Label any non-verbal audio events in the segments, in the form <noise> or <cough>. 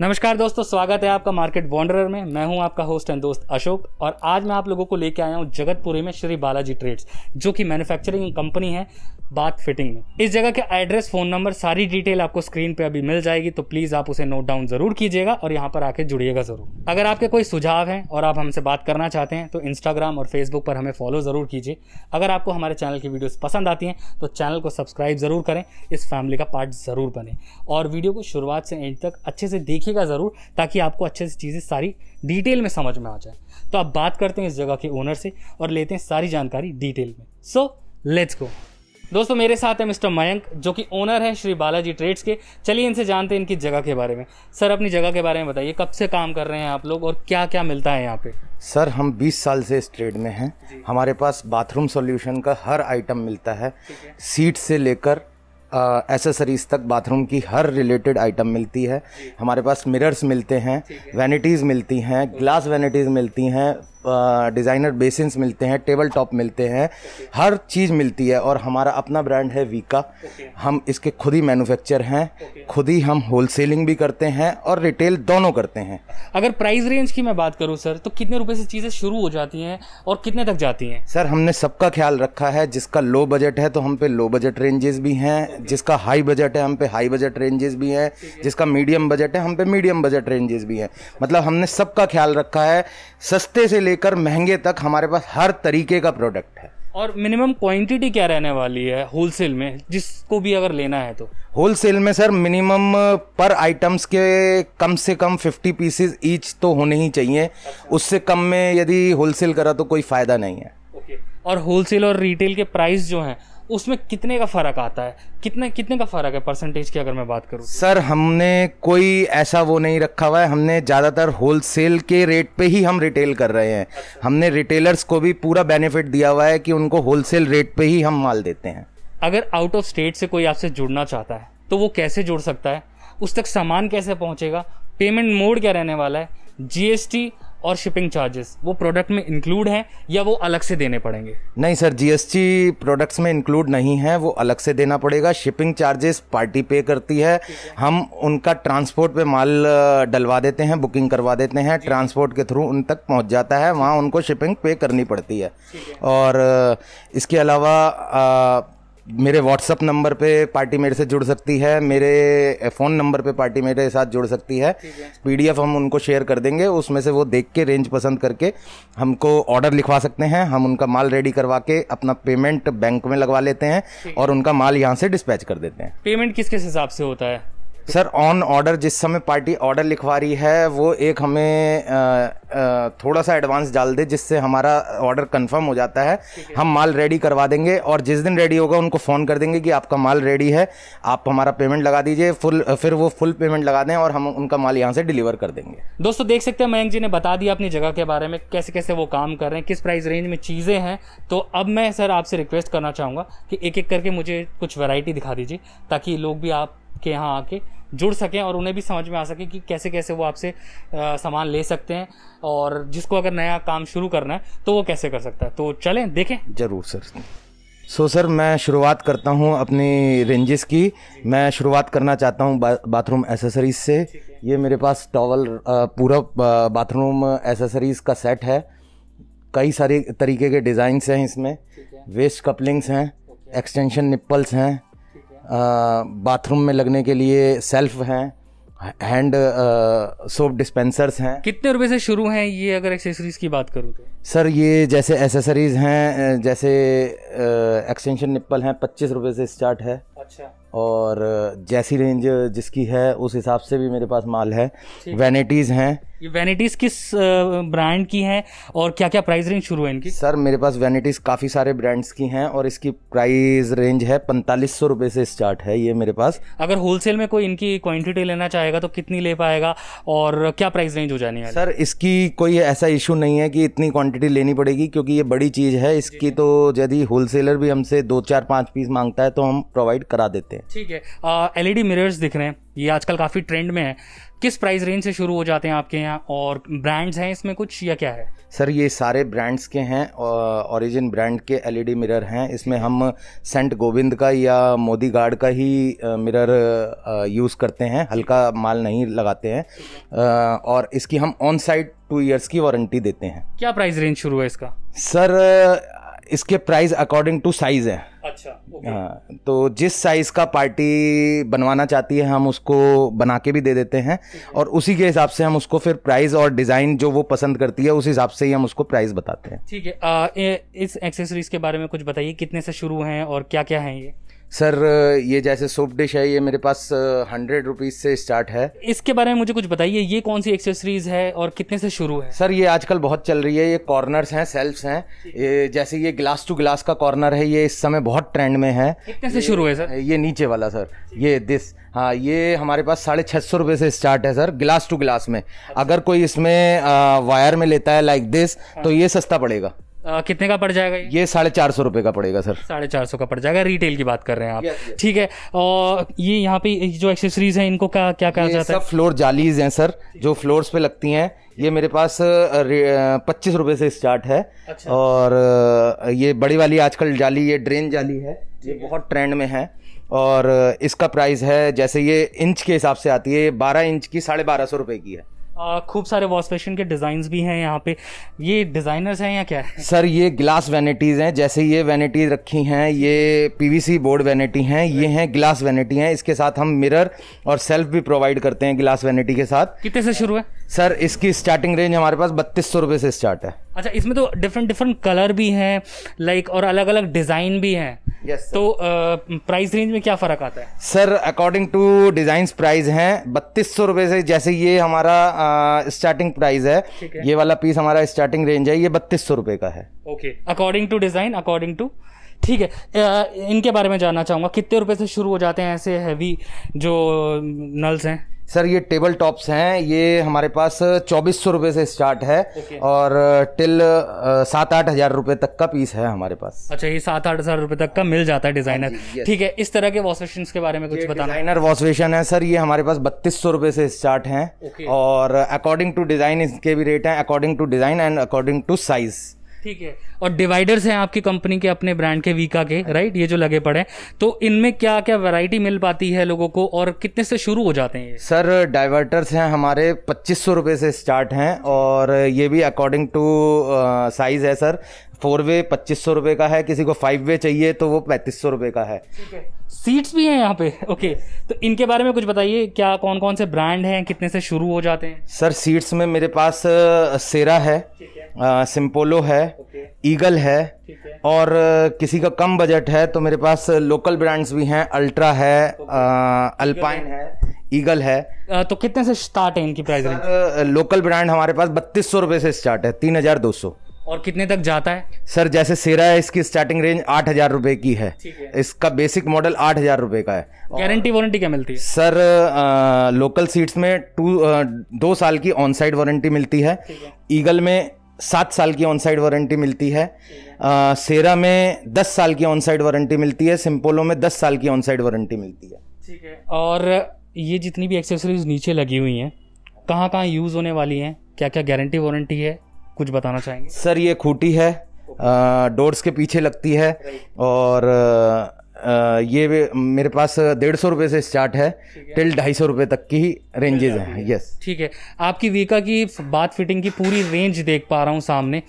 नमस्कार दोस्तों, स्वागत है आपका मार्केट वॉन्डरर में। मैं हूँ आपका होस्ट एंड दोस्त अशोक, और आज मैं आप लोगों को लेके आया हूँ जगतपुरी में श्री बालाजी ट्रेड्स, जो कि मैन्युफैक्चरिंग कंपनी है बात फिटिंग में। इस जगह के एड्रेस फ़ोन नंबर सारी डिटेल आपको स्क्रीन पे अभी मिल जाएगी तो प्लीज़ आप उसे नोट डाउन ज़रूर कीजिएगा और यहाँ पर आके जुड़िएगा ज़रूर। अगर आपके कोई सुझाव हैं और आप हमसे बात करना चाहते हैं तो इंस्टाग्राम और फेसबुक पर हमें फॉलो ज़रूर कीजिए। अगर आपको हमारे चैनल की वीडियोस पसंद आती हैं तो चैनल को सब्सक्राइब ज़रूर करें, इस फैमिली का पार्ट ज़रूर बने। और वीडियो को शुरुआत से एंड तक अच्छे से देखिएगा ज़रूर ताकि आपको अच्छे से चीज़ें सारी डिटेल में समझ में आ जाए। तो आप बात करते हैं इस जगह के ओनर से और लेते हैं सारी जानकारी डिटेल में। सो लेट्स गो दोस्तों मेरे साथ है मिस्टर मयंक जो कि ओनर है श्री बालाजी ट्रेड्स के। चलिए इनसे जानते हैं इनकी जगह के बारे में। सर अपनी जगह के बारे में बताइए कब से काम कर रहे हैं आप लोग और क्या क्या मिलता है यहाँ पे? सर हम 20 साल से इस ट्रेड में हैं। हमारे पास बाथरूम सॉल्यूशन का हर आइटम मिलता है। सीट से लेकर एसेसरीज तक बाथरूम की हर रिलेटेड आइटम मिलती है। हमारे पास मिरर्स मिलते हैं वैनिटीज़ मिलती हैं ग्लास वैनिटीज़ मिलती हैं डिज़ाइनर बेसिन्स मिलते हैं टेबल टॉप मिलते हैं हर चीज़ मिलती है और हमारा अपना ब्रांड है वीका। हम इसके खुद ही मैन्युफैक्चर हैं खुद ही हम होलसेलिंग भी करते हैं और रिटेल दोनों करते हैं। अगर प्राइस रेंज की मैं बात करूँ सर तो कितने रुपए से चीज़ें शुरू हो जाती हैं और कितने तक जाती हैं? सर हमने सबका ख्याल रखा है जिसका लो बजट है तो हम पे लो बजट रेंजेस भी हैं जिसका हाई बजट है हम पे हाई बजट रेंजेस भी हैं जिसका मीडियम बजट है हम पे मीडियम बजट रेंजेस भी हैं। मतलब हमने सबका ख्याल रखा है सस्ते से लेकर महँगे तक हमारे पास हर तरीके का प्रोडक्ट है। और मिनिमम क्वांटिटी क्या रहने वाली है होलसेल में? जिसको भी अगर लेना है तो। होलसेल में सर मिनिमम पर आइटम्स के कम से कम 50 पीसेस ईच तो होने ही चाहिए। अच्छा। उससे कम में यदि होलसेल करा तो कोई फ़ायदा नहीं है। और होलसेल और रिटेल के प्राइस जो हैं उसमें कितने का फ़र्क आता है? कितने कितने का फ़र्क है परसेंटेज की अगर मैं बात करूँ? सर हमने कोई ऐसा वो नहीं रखा हुआ है। हमने ज़्यादातर होलसेल के रेट पे ही हम रिटेल कर रहे हैं। अच्छा। हमने रिटेलर्स को भी पूरा बेनिफिट दिया हुआ है कि उनको होलसेल रेट पे ही हम माल देते हैं। अगर आउट ऑफ़ स्टेट से कोई आपसे जुड़ना चाहता है तो वो कैसे जुड़ सकता है? उस तक सामान कैसे पहुंचेगा? पेमेंट मोड क्या रहने वाला है? जीएसटी और शिपिंग चार्जेस वो प्रोडक्ट में इंक्लूड हैं या वो अलग से देने पड़ेंगे? नहीं सर जीएसटी प्रोडक्ट्स में इंक्लूड नहीं है वो अलग से देना पड़ेगा। शिपिंग चार्जेस पार्टी पे करती है। हम उनका ट्रांसपोर्ट पे माल डलवा देते हैं बुकिंग करवा देते हैं ट्रांसपोर्ट के थ्रू उन तक पहुँच जाता है। वहाँ उनको शिपिंग पे करनी पड़ती है। और इसके अलावा मेरे व्हाट्सअप नंबर पे पार्टी मेरे से जुड़ सकती है मेरे फ़ोन नंबर पे पार्टी मेरे साथ जुड़ सकती है। पीडीएफ हम उनको शेयर कर देंगे उसमें से वो देख के रेंज पसंद करके हमको ऑर्डर लिखवा सकते हैं। हम उनका माल रेडी करवा के अपना पेमेंट बैंक में लगवा लेते हैं और उनका माल यहाँ से डिस्पैच कर देते हैं। पेमेंट किस किस हिसाब से होता है? सर ऑन ऑर्डर जिस समय पार्टी ऑर्डर लिखवा रही है वो एक हमें आ, आ, थोड़ा सा एडवांस डाल दे जिससे हमारा ऑर्डर कंफर्म हो जाता है। हम माल रेडी करवा देंगे और जिस दिन रेडी होगा उनको फ़ोन कर देंगे कि आपका माल रेडी है आप हमारा पेमेंट लगा दीजिए फुल फिर वो फुल पेमेंट लगा दें और हम उनका माल यहाँ से डिलीवर कर देंगे। दोस्तों देख सकते हैं मयंक जी ने बता दिया अपनी जगह के बारे में कैसे कैसे वो काम कर रहे हैं किस प्राइस रेंज में चीज़ें हैं। तो अब मैं सर आपसे रिक्वेस्ट करना चाहूँगा कि एक एक करके मुझे कुछ वैरायटी दिखा दीजिए ताकि लोग भी आपके यहाँ आके जुड़ सकें और उन्हें भी समझ में आ सके कि कैसे कैसे वो आपसे सामान ले सकते हैं और जिसको अगर नया काम शुरू करना है तो वो कैसे कर सकता है। तो चलें देखें। ज़रूर सर। सो so, सर मैं शुरुआत करता हूँ अपनी रेंजेस की। मैं शुरुआत करना चाहता हूँ बा, बाथरूम एसेसरीज से। ये मेरे पास टॉवल पूरा बाथरूम एसेसरीज का सेट है। कई सारे तरीके के डिज़ाइंस हैं इसमें। वेस्ट कपलिंग्स हैं एक्सटेंशन निप्पल्स हैं। बाथरूम में लगने के लिए सेल्फ हैं हैंड सोप डिस्पेंसर्स हैं। कितने रुपए से शुरू हैं ये अगर एक्सेसरीज की बात करूँ तो? सर ये जैसे एसेसरीज हैं जैसे एक्सटेंशन निप्पल हैं पच्चीस रुपए से स्टार्ट है। अच्छा। और जैसी रेंज जिसकी है उस हिसाब से भी मेरे पास माल है। वैनिटीज़ हैं ये वैनिटीज़ किस ब्रांड की हैं और क्या क्या प्राइस रेंज शुरू है इनकी? सर मेरे पास वैनिटीज़ काफ़ी सारे ब्रांड्स की हैं और इसकी प्राइस रेंज है पैंतालीस सौ रुपये से स्टार्ट है ये मेरे पास। अगर होलसेल में कोई इनकी क्वांटिटी लेना चाहेगा तो कितनी ले पाएगा और क्या प्राइस रेंज हो जानी है? सर इसकी कोई ऐसा इशू नहीं है कि इतनी क्वान्टिटी लेनी पड़ेगी क्योंकि ये बड़ी चीज़ है। इसकी तो यदि होलसेलर भी हमसे दो चार पाँच पीस माँगता है तो हम प्रोवाइड करा देते हैं। ठीक है। एल एलईडी मिरर्स दिख रहे हैं। ये आजकल काफ़ी ट्रेंड में है। किस प्राइस रेंज से शुरू हो जाते हैं आपके यहाँ और ब्रांड्स हैं इसमें कुछ या क्या है? सर ये सारे ब्रांड्स के हैं ओरिजिन ब्रांड के एलईडी मिरर हैं। इसमें हम सेंट गोविंद का या मोदी गार्ड का ही मिरर यूज़ करते हैं। हल्का माल नहीं लगाते हैं। और इसकी हम ऑन साइड टू इयर्स की वारंटी देते हैं। क्या प्राइस रेंज शुरू है इसका? सर इसके प्राइस अकॉर्डिंग टू साइज़ है। अच्छा हाँ तो जिस साइज़ का पार्टी बनवाना चाहती है हम उसको बना के भी दे देते हैं और उसी के हिसाब से हम उसको फिर प्राइस और डिज़ाइन जो वो पसंद करती है उस हिसाब से ही हम उसको प्राइस बताते हैं। ठीक है आ, ए, इस एक्सेसरीज के बारे में कुछ बताइए कितने से शुरू हैं और क्या क्या है ये? सर ये जैसे सोप डिश है ये मेरे पास हंड्रेड रुपीज़ से स्टार्ट है। इसके बारे में मुझे कुछ बताइए ये कौन सी एक्सेसरीज है और कितने से शुरू है? सर ये आजकल बहुत चल रही है ये कॉर्नर्स हैं सेल्फ्स हैं। ये जैसे ये ग्लास टू ग्लास का कॉर्नर है ये इस समय बहुत ट्रेंड में है। कितने से शुरू है सर? ये नीचे वाला सर। ये दिस हाँ ये हमारे पास साढ़े छः सौ रुपये से स्टार्ट है सर ग्लास टू ग्लास में। अगर कोई इसमें वायर में लेता है लाइक दिस तो ये सस्ता पड़ेगा। आ, कितने का पड़ जाएगा ये? ये साढ़े चार सौ रुपये का पड़ेगा सर। साढ़े चार सौ का पड़ जाएगा। रिटेल की बात कर रहे हैं आप। ठीक है। और ये यहाँ पे जो एक्सेसरीज हैं इनको क्या क्या कहा जाता है? सब फ्लोर जालीज हैं सर जो फ्लोर्स पे लगती हैं। ये मेरे पास पच्चीस रुपए से स्टार्ट है। अच्छा। और ये बड़ी वाली आजकल जाली ये ड्रेन जाली है। ये बहुत ट्रेंड में है। और इसका प्राइस है जैसे ये इंच के हिसाब से आती है बारह इंच की साढ़े बारह सौ रुपए की है। खूब सारे वॉश बेसिन के डिज़ाइन भी हैं यहाँ पे। ये डिजाइनर्स हैं या क्या? है सर ये ग्लास वैनिटीज़ हैं। जैसे ये वैनिटीज रखी हैं ये पीवीसी बोर्ड वैनिटी हैं ये हैं ग्लास वैनिटी हैं। इसके साथ हम मिरर और सेल्फ भी प्रोवाइड करते हैं ग्लास वैनिटी के साथ। कितने से शुरू है? सर इसकी स्टार्टिंग रेंज हमारे पास बत्तीस सौ से स्टार्ट है। अच्छा इसमें तो डिफरेंट डिफरेंट कलर भी हैं लाइक और अलग अलग डिज़ाइन भी हैं। यस तो प्राइस रेंज में क्या फ़र्क आता है? Sir according to design price हैं बत्तीस सौ रुपये से जैसे ये हमारा स्टार्टिंग प्राइस है है। ये वाला पीस हमारा स्टार्टिंग रेंज है ये बत्तीस सौ रुपये का है। Okay according to design according to ठीक है इनके बारे में जानना चाहूँगा कितने रुपए से शुरू हो जाते हैं ऐसे हैवी जो नल्स हैं? सर ये टेबल टॉप्स हैं ये हमारे पास चौबीस सौ रुपये से स्टार्ट है Okay. और टिल सात आठ हज़ार रुपये तक का पीस है हमारे पास अच्छा ये सात आठ हज़ार रुपए तक का मिल जाता है डिज़ाइनर हाँ. ठीक है इस तरह के वॉश बेसिन के बारे में कुछ बताना डिज़ाइनर वॉश बेसिन है सर ये हमारे पास बत्तीस सौ रुपये से स्टार्ट हैं Okay. और अकॉर्डिंग टू डिज़ाइन इसके भी रेट हैं according to design and according to size ठीक है। और डिवाइडर्स हैं आपकी कंपनी के, अपने ब्रांड के वीका के राइट ये जो लगे पड़े तो इनमें क्या क्या वैरायटी मिल पाती है लोगों को और कितने से शुरू हो जाते हैं सर डाइवर्टर्स हैं हमारे, पच्चीस सौ से स्टार्ट हैं और ये भी अकॉर्डिंग टू साइज़ है, सर। फोर वे पच्चीस सौ रुपये का है किसी को फाइव वे चाहिए तो वो पैंतीस सौ रुपये का है। सीट्स भी हैं यहाँ पे <laughs> ओके तो इनके बारे में कुछ बताइए क्या कौन कौन से ब्रांड हैं कितने से शुरू हो जाते हैं? सर सीट्स में मेरे पास सेरा है सिम्पोलो है। ईगल है है और किसी का कम बजट है तो मेरे पास लोकल ब्रांड्स भी हैं अल्ट्रा है अल्पाइन है। ईगल है। तो कितने से स्टार्ट है इनकी प्राइस लोकल ब्रांड हमारे पास बत्तीस सौ रुपये से स्टार्ट है तीन हज़ार दो सौ। और कितने तक जाता है? सर जैसे सेरा है इसकी स्टार्टिंग रेंज आठ हज़ार रुपए की है। है। इसका बेसिक मॉडल आठ हज़ार रुपए का है। गारंटी वारंटी क्या मिलती है? सर अ, लोकल सीट्स में टू अ, दो साल की ऑन साइड वारंटी मिलती है। ईगल में सात साल की ऑन साइड वारंटी मिलती है। अ, सेरा में दस साल की ऑन साइड वारंटी मिलती है। सिम्पोलो में दस साल की ऑन साइड वारंटी मिलती है। ठीक है। और ये जितनी भी एक्सेसरीज नीचे लगी हुई हैं कहाँ कहाँ यूज़ होने वाली हैं? क्या क्या गारंटी वारंटी है? कुछ बताना चाहेंगे? सर ये खूटी है डोर्स के पीछे लगती है और ये मेरे पास डेढ़ सौ रुपये से स्टार्ट है टिल ढाई सौ रुपये तक की रेंजेज हैं यस ठीक है। आपकी वीका की बात फिटिंग की पूरी रेंज देख पा रहा हूँ सामने। अ,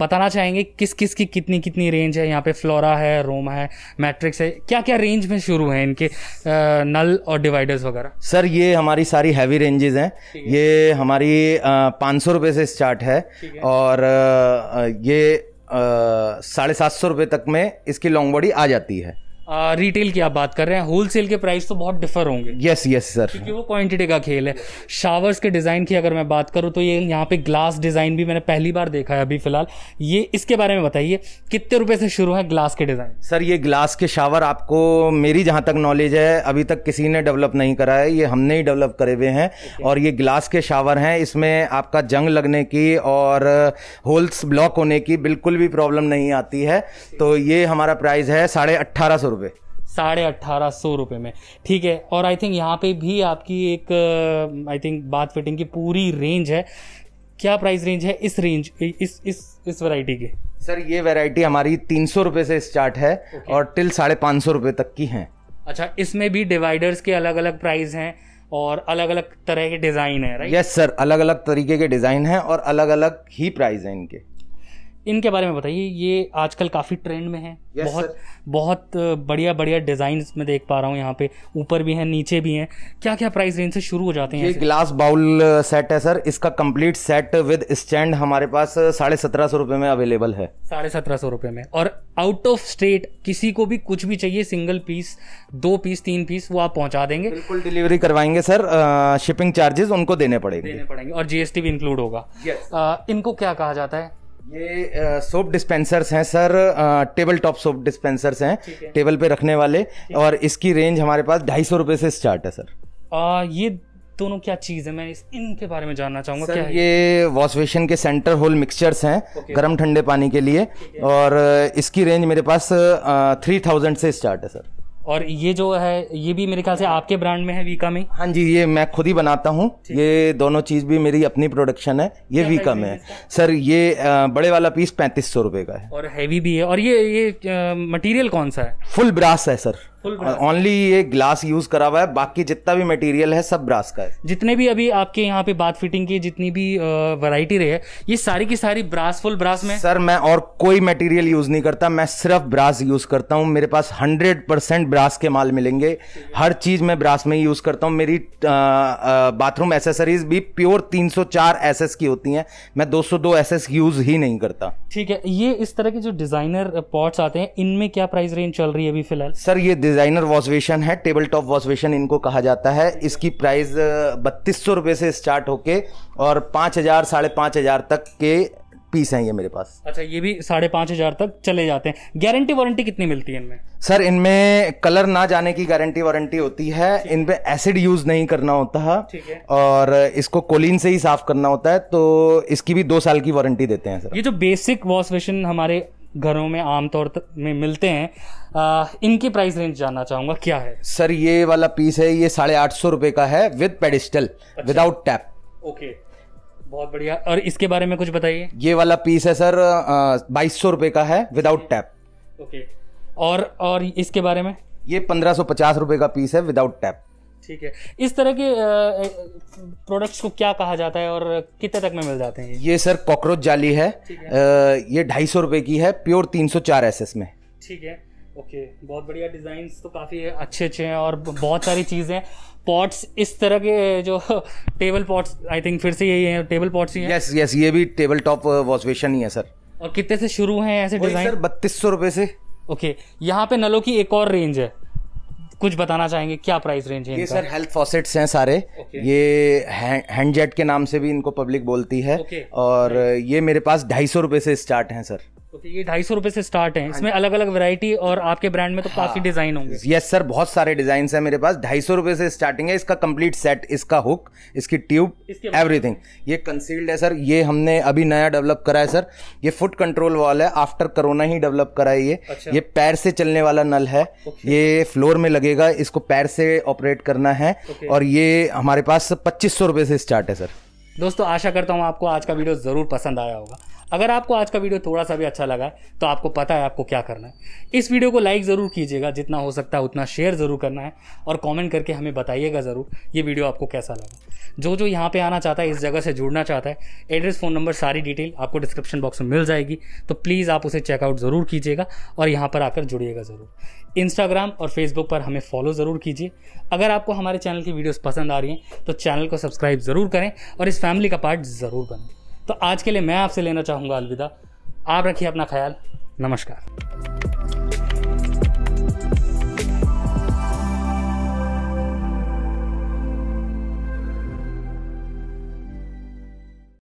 बताना चाहेंगे किस किस की कितनी कितनी रेंज है? यहाँ पे फ्लोरा है रोम है मैट्रिक्स है। क्या क्या रेंज में शुरू है इनके अ, नल और डिवाइडर्स वगैरह? सर ये हमारी सारी हैवी रेंजेज हैं। ये हमारी पाँच सौ रुपये से स्टार्ट है और ये साढ़े सात सौ रुपये तक में इसकी लॉन्ग बॉडी आ जाती है। रिटेल की आप बात कर रहे हैं होलसेल के प्राइस तो बहुत डिफर होंगे। यस यस सर क्योंकि वो क्वांटिटी का खेल है। शावर्स के डिज़ाइन की अगर मैं बात करूँ तो ये यहाँ पे ग्लास डिज़ाइन भी मैंने पहली बार देखा है अभी फ़िलहाल। ये इसके बारे में बताइए कितने रुपए से शुरू है ग्लास के डिज़ाइन सर ये ग्लास के शावर आपको मेरी जहाँ तक नॉलेज है अभी तक किसी ने डेवलप नहीं करा है ये हमने ही डेवलप करे हुए हैं। और ये ग्लास के शावर हैं इसमें आपका जंग लगने की और होल्स ब्लॉक होने की बिल्कुल भी प्रॉब्लम नहीं आती है। तो ये हमारा प्राइस है साढ़े अट्ठारह सौ रुपये साढ़े अट्ठारह सौ रुपये में। ठीक है और आई थिंक यहाँ पे भी आपकी एक आई थिंक बात फिटिंग की पूरी रेंज है। क्या प्राइस रेंज है इस रेंज इस इस इस वैरायटी की? सर ये वैरायटी हमारी तीन सौ रुपये से स्टार्ट है okay. और टिल साढ़े पाँच सौ रुपये तक की हैं। अच्छा इसमें भी डिवाइडर्स के अलग अलग प्राइस हैं और अलग अलग तरह के डिज़ाइन है राइट यस सर अलग अलग तरीके के डिज़ाइन हैं और अलग अलग ही प्राइस हैं इनके। इनके बारे में बताइए ये आजकल काफ़ी ट्रेंड में है। Yes, बहुत sir. बहुत बढ़िया बढ़िया डिज़ाइन में देख पा रहा हूँ यहाँ पे। ऊपर भी हैं नीचे भी हैं। क्या क्या प्राइस रेंज से शुरू हो जाते हैं ये ग्लास बाउल सेट है सर इसका कंप्लीट सेट विद स्टैंड हमारे पास साढ़े सत्रह सौ रुपये में अवेलेबल है। साढ़े सत्रह सौ रुपये में। और आउट ऑफ़ स्टेट किसी को भी कुछ भी चाहिए सिंगल पीस दो पीस तीन पीस वो आप पहुँचा देंगे। बिल्कुल डिलीवरी करवाएँगे सर शिपिंग चार्जेस उनको देने पड़ेंगे। देने पड़ेंगे। और जीएसटी भी इंक्लूड होगा। इनको क्या कहा जाता है? ये सोप डिस्पेंसर्स हैं sir table top soap dispensers हैं टेबल पे रखने वाले और इसकी रेंज हमारे पास ढाई सौ रुपये से स्टार्ट है सर अ, ये दोनों क्या चीज़ है? मैं इस इनके बारे में जानना चाहूँगा। क्या सर ये वॉश बेसिन के सेंटर होल मिक्सचर्स हैं गर्म ठंडे पानी के लिए और इसकी रेंज मेरे पास थ्री थाउज़ेंड से स्टार्ट है सर और ये जो है ये भी मेरे ख्याल से आपके ब्रांड में है वीका में? हाँ जी ये मैं खुद ही बनाता हूँ। ये दोनों चीज़ भी मेरी अपनी प्रोडक्शन है। ये वीका में है। सर ये बड़े वाला पीस पैंतीस सौ रुपये का है। और हैवी भी है। और ये ये मटेरियल कौन सा है? फुल ब्रास है सर ओनली ये ग्लास यूज़ करा हुआ है बाकी जितना भी मटेरियल है सब ब्रास का है। जितने भी अभी आपके यहाँ पे बात फिटिंग की जितनी भी वैरायटी रही है ये सारी की सारी ब्रास फुल ब्रास में? सर मैं और कोई मटेरियल यूज़ नहीं करता मैं सिर्फ़ ब्रास यूज़ करता हूँ। मेरे पास हंड्रेड परसेंट ब्रास के माल मिलेंगे। हर चीज़ मैं ब्रास में ही यूज़ करता हूँ। मेरी बाथरूम एसेसरीज भी प्योर 304 एसएस की होती हैं। मैं 202 एसएस यूज़ ही नहीं करता। ठीक है ये इस तरह के जो डिज़ाइनर पॉट्स आते हैं इनमें क्या प्राइस रेंज चल रही है अभी फ़िलहाल? सर ये डिज़ाइनर वॉशवेशन है टेबल टॉप वॉशवेशन इनको कहा जाता है। इसकी प्राइस बत्तीस सौ रुपये से स्टार्ट होके और पाँच हज़ार साढ़े पाँच हज़ार तक के पीस हैं ये मेरे पास। अच्छा ये भी साढ़े पाँच हज़ार तक चले जाते हैं। गारंटी वारंटी कितनी मिलती है इनमें? सर इनमें कलर ना जाने की गारंटी वारंटी होती है। इनपे एसिड यूज़ नहीं करना होता। है है। और इसको कोलिन से ही साफ़ करना होता है तो इसकी भी दो साल की वारंटी देते हैं सर। ये जो बेसिक वॉश बेसिन हमारे घरों में आमतौर में मिलते हैं। आ, इनकी प्राइस रेंज जानना चाहूँगा क्या है? सर ये वाला पीस है ये साढ़े आठ सौ रुपये का है with pedestal without tap okay बहुत बढ़िया। और इसके बारे में कुछ बताइए। ये वाला पीस है सर बाईस सौ रुपये का है विदाउट टैप ओके और और इसके बारे में? ये पंद्रह सौ पचास रुपये का पीस है विदाउट टैप ठीक है। इस तरह के प्रोडक्ट्स को क्या कहा जाता है और कितने तक में मिल जाते हैं ये? सर कॉकरोच जाली है। अ, ये ढाई सौ रुपये की है प्योर तीन सौ चार एस एस में। ठीक है। ओके बहुत बढ़िया डिज़ाइन तो काफ़ी अच्छे अच्छे हैं और बहुत सारी चीज़ें। पॉट्स इस तरह के जो <laughs> टेबल पॉट्स आई थिंक फिर से यही है टेबल पॉट्स ही हैं। यस यस ये भी टेबल टॉप वॉशवेशन ही है सर। और कितने से शुरू हैं ऐसे डिज़ाइन सर बत्तीस सौ रुपये से। ओके यहाँ पे नलों की एक और रेंज है। कुछ बताना चाहेंगे? क्या प्राइस रेंज है ये सर हेल्थ फॉसेट्स हैं सारे। Okay. ये हैंड जेट के नाम से भी इनको पब्लिक बोलती है। Okay. और ये मेरे पास ढाई सौ रुपये से स्टार्ट हैं सर ओके ये ढाई सौ रुपए से स्टार्ट है। इसमें अलग अलग वैरायटी और आपके ब्रांड में तो काफ़ी डिज़ाइन होंगे। यस सर बहुत सारे डिज़ाइन है मेरे पास। ढाई सौ रुपये से स्टार्टिंग है इसका कंप्लीट सेट इसका हुक इसकी ट्यूब एवरीथिंग ये कंसील्ड है सर ये हमने अभी नया डेवलप करा है सर ये फुट कंट्रोल वॉल है। आफ्टर कोरोना ही डेवलप करा है ये। अच्छा। ये पैर से चलने वाला नल है। ये फ्लोर में लगेगा। इसको पैर से ऑपरेट करना है। और ये हमारे पास पच्चीस सौ रुपये से स्टार्ट है सर दोस्तों आशा करता हूँ आपको आज का वीडियो ज़रूर पसंद आया होगा। अगर आपको आज का वीडियो थोड़ा सा भी अच्छा लगा है तो आपको पता है आपको क्या करना है। इस वीडियो को लाइक ज़रूर कीजिएगा, जितना हो सकता है उतना शेयर ज़रूर करना है और कमेंट करके हमें बताइएगा ज़रूर ये वीडियो आपको कैसा लगा। जो जो यहाँ पे आना चाहता है, इस जगह से जुड़ना चाहता है, एड्रेस, फ़ोन नंबर, सारी डिटेल आपको डिस्क्रिप्शन बॉक्स में मिल जाएगी। तो प्लीज़ आप उसे चेकआउट ज़रूर कीजिएगा और यहाँ पर आकर जुड़िएगा ज़रूर। इंस्टाग्राम और फेसबुक पर हमें फॉलो ज़रूर कीजिए। अगर आपको हमारे चैनल की वीडियोस पसंद आ रही हैं तो चैनल को सब्सक्राइब ज़रूर करें और इस फैमिली का पार्ट ज़रूर बनें। तो आज के लिए मैं आपसे लेना चाहूँगा अलविदा। आप रखिए अपना ख्याल। नमस्कार।